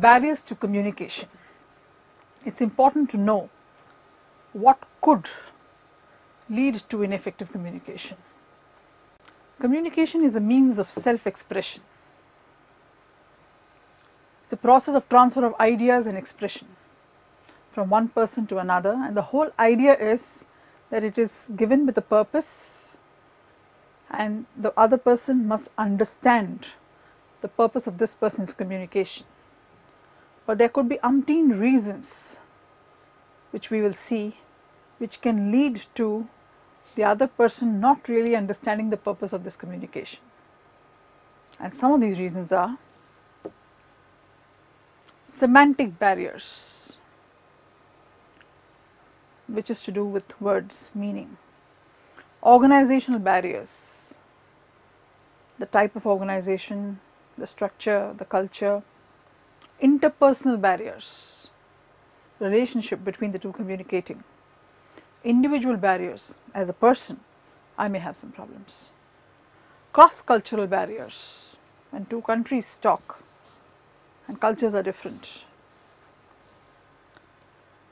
barriers to communication. It's important to know what could lead to ineffective communication. Communication is a means of self-expression. It's a process of transfer of ideas and expression from one person to another and the whole idea is that it is given with a purpose and the other person must understand the purpose of this person's communication. But there could be umpteen reasons which we will see which can lead to the other person not really understanding the purpose of this communication. And some of these reasons are semantic barriers which is to do with words meaning organizational barriers the type of organization the structure the culture interpersonal barriers relationship between the two communicating individual barriers as a person I may have some problems cross cultural barriers when two countries talk and cultures are different.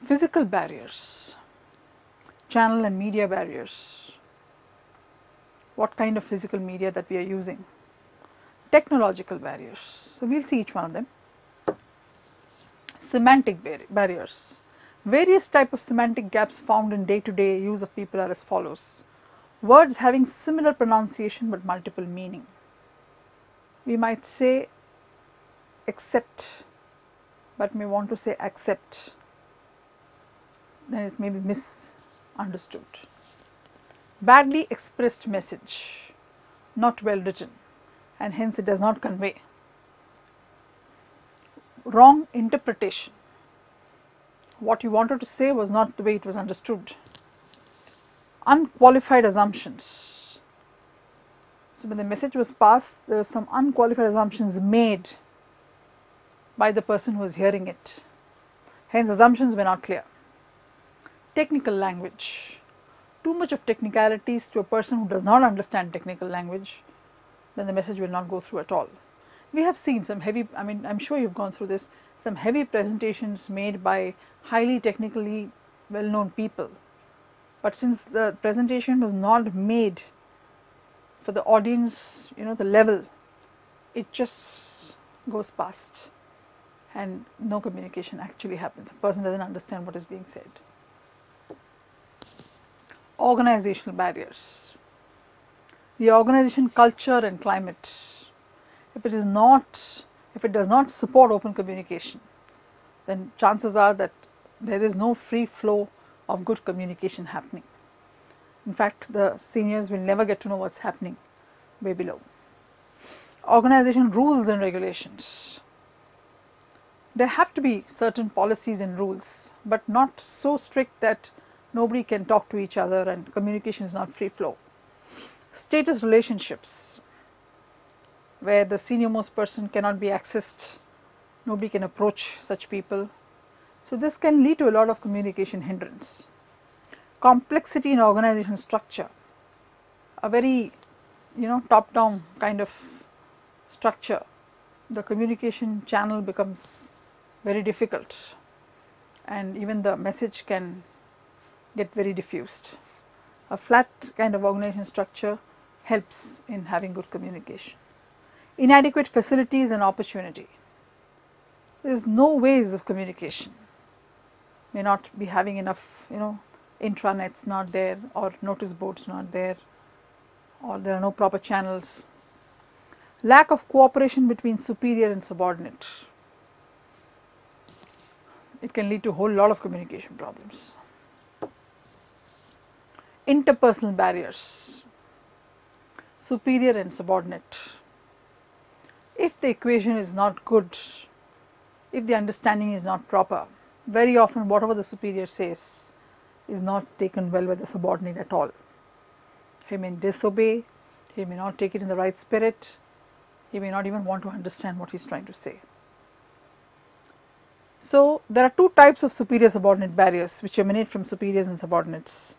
Physical barriers, channel and media barriers, what kind of physical media that we are using, technological barriers, so we will see each one of them. Semantic bar barriers, various type of semantic gaps found in day to day use of people are as follows. Words having similar pronunciation but multiple meaning. We might say accept but may want to say accept then it may be misunderstood. Badly expressed message not well written and hence it does not convey. Wrong interpretation what you wanted to say was not the way it was understood. Unqualified assumptions. So when the message was passed there were some unqualified assumptions made by the person who was hearing it. Hence assumptions were not clear. Technical language. Too much of technicalities to a person who does not understand technical language, then the message will not go through at all. We have seen some heavy, I mean I am sure you have gone through this, some heavy presentations made by highly technically well known people. But since the presentation was not made for the audience, you know the level, it just goes past and no communication actually happens. The person does not understand what is being said. Organizational barriers. The organization culture and climate. If it is not, if it does not support open communication, then chances are that there is no free flow of good communication happening. In fact, the seniors will never get to know what is happening way below. Organization rules and regulations there have to be certain policies and rules but not so strict that nobody can talk to each other and communication is not free flow. Status relationships where the senior most person cannot be accessed, nobody can approach such people. So this can lead to a lot of communication hindrance. Complexity in organization structure, a very you know top down kind of structure, the communication channel becomes very difficult and even the message can get very diffused. A flat kind of organization structure helps in having good communication. Inadequate facilities and opportunity. There is no ways of communication. May not be having enough, you know, intranets not there or notice boards not there or there are no proper channels. Lack of cooperation between superior and subordinate it can lead to a whole lot of communication problems. Interpersonal barriers, superior and subordinate. The equation is not good, if the understanding is not proper, very often whatever the superior says is not taken well by the subordinate at all. He may disobey, he may not take it in the right spirit, he may not even want to understand what he is trying to say. So, there are two types of superior subordinate barriers which emanate from superiors and subordinates.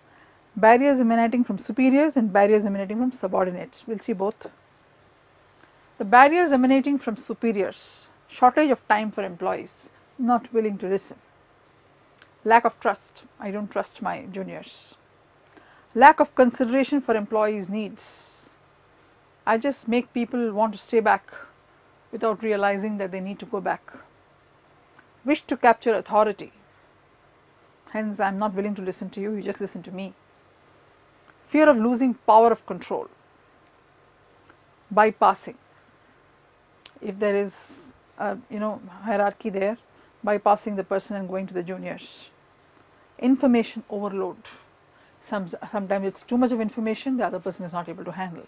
Barriers emanating from superiors and barriers emanating from subordinates. We will see both. The barriers emanating from superiors shortage of time for employees, not willing to listen, lack of trust, I don't trust my juniors, lack of consideration for employees' needs, I just make people want to stay back without realizing that they need to go back, wish to capture authority, hence I am not willing to listen to you, you just listen to me, fear of losing power of control, bypassing, if there is a you know hierarchy there bypassing the person and going to the juniors. Information overload. Some, sometimes it's too much of information the other person is not able to handle.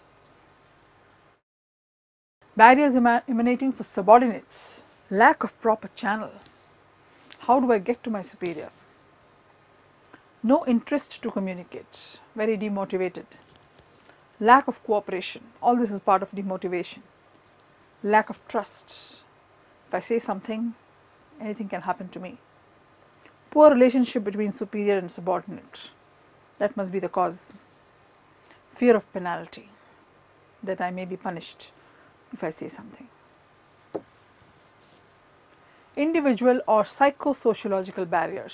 Barriers emanating for subordinates. Lack of proper channel. How do I get to my superior? No interest to communicate. Very demotivated. Lack of cooperation. All this is part of demotivation lack of trust. If I say something, anything can happen to me. Poor relationship between superior and subordinate, that must be the cause. Fear of penalty, that I may be punished if I say something. Individual or psychosociological barriers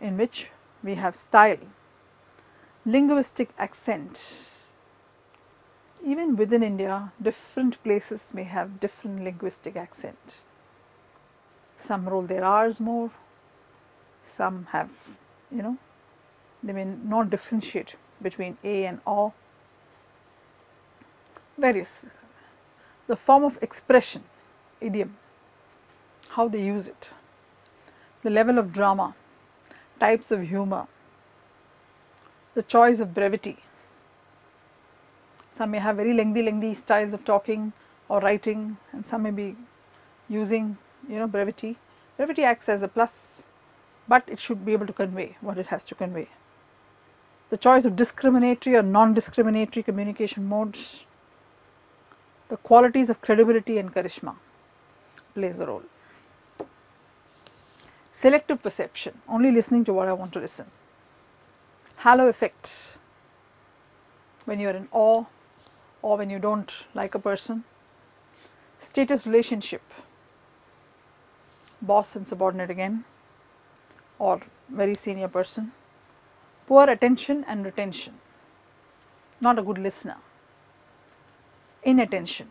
in which we have style, linguistic accent, even within India, different places may have different linguistic accent. Some roll their R's more, some have, you know, they may not differentiate between A and O. Various. The form of expression, idiom, how they use it, the level of drama, types of humor, the choice of brevity, some may have very lengthy, lengthy styles of talking or writing and some may be using, you know, brevity. Brevity acts as a plus, but it should be able to convey what it has to convey. The choice of discriminatory or non-discriminatory communication modes, the qualities of credibility and charisma plays a role. Selective perception, only listening to what I want to listen. Halo effect, when you are in awe or when you don't like a person. Status relationship, boss and subordinate again or very senior person. Poor attention and retention, not a good listener. Inattention,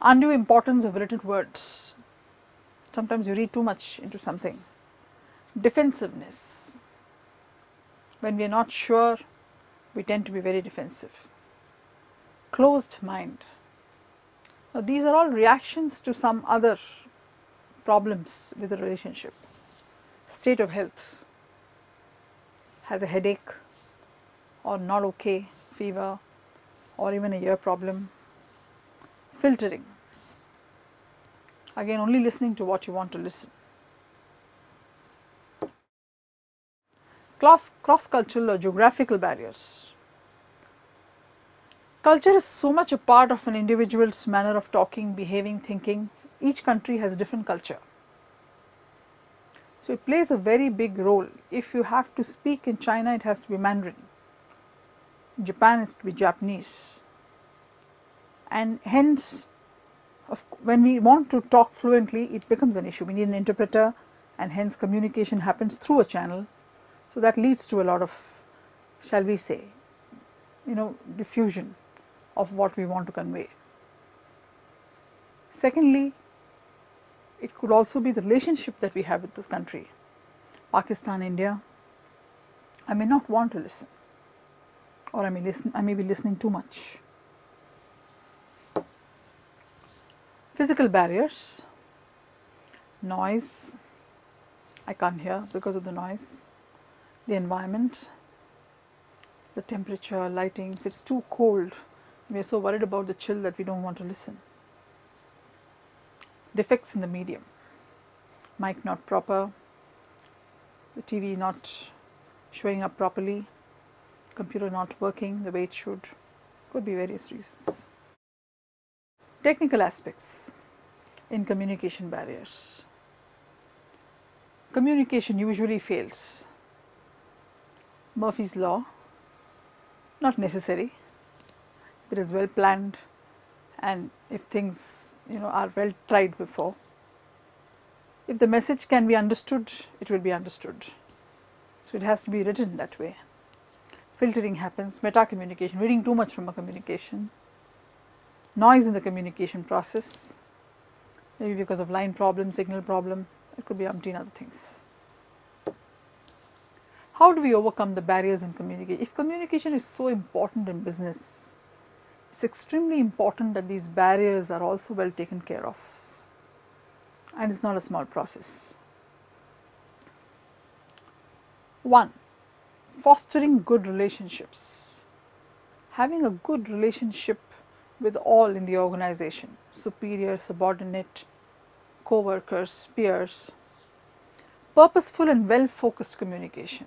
undue importance of written words. Sometimes you read too much into something. Defensiveness, when we are not sure, we tend to be very defensive closed mind. Now, these are all reactions to some other problems with the relationship. State of health, has a headache or not okay, fever or even a ear problem. Filtering, again only listening to what you want to listen. Cross, cross cultural or geographical barriers Culture is so much a part of an individual's manner of talking, behaving, thinking. Each country has a different culture. So it plays a very big role. If you have to speak in China, it has to be Mandarin. Japan is to be Japanese. And hence, when we want to talk fluently, it becomes an issue. We need an interpreter and hence communication happens through a channel. So that leads to a lot of, shall we say, you know, diffusion of what we want to convey. Secondly, it could also be the relationship that we have with this country, Pakistan, India. I may not want to listen, or I may listen. I may be listening too much. Physical barriers, noise. I can't hear because of the noise. The environment, the temperature, lighting. If it's too cold, we are so worried about the chill that we don't want to listen. Defects in the medium. Mic not proper, the TV not showing up properly, computer not working the way it should. Could be various reasons. Technical aspects in communication barriers. Communication usually fails. Murphy's law, not necessary, it is well planned and if things you know are well tried before. If the message can be understood, it will be understood. So it has to be written that way. Filtering happens, meta communication, reading too much from a communication, noise in the communication process, maybe because of line problem, signal problem, it could be umpteen other things. How do we overcome the barriers in communication? If communication is so important in business, it's extremely important that these barriers are also well taken care of. And it's not a small process. One, fostering good relationships. Having a good relationship with all in the organization, superior, subordinate, co-workers, peers. Purposeful and well-focused communication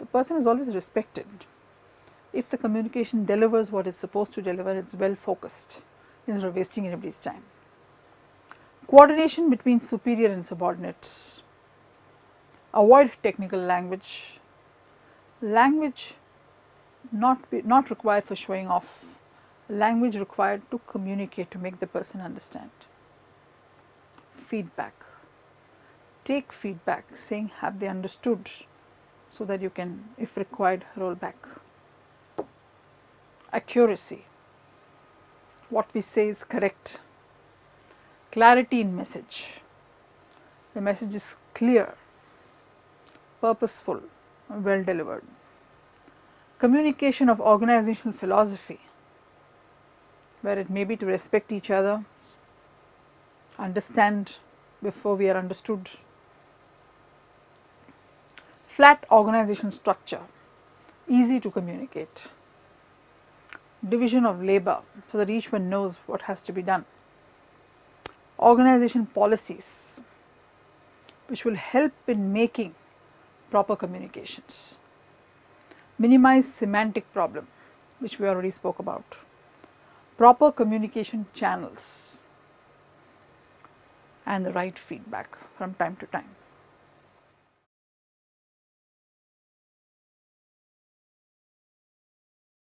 the person is always respected. If the communication delivers what it's supposed to deliver, it's well focused instead of wasting anybody's time. Coordination between superior and subordinates. Avoid technical language. Language not, be, not required for showing off. Language required to communicate, to make the person understand. Feedback. Take feedback, saying, have they understood? so that you can, if required, roll back. Accuracy. What we say is correct. Clarity in message. The message is clear, purposeful, well delivered. Communication of organizational philosophy, where it may be to respect each other, understand before we are understood, flat organization structure, easy to communicate, division of labor so that each one knows what has to be done, organization policies which will help in making proper communications, minimize semantic problem which we already spoke about, proper communication channels and the right feedback from time to time.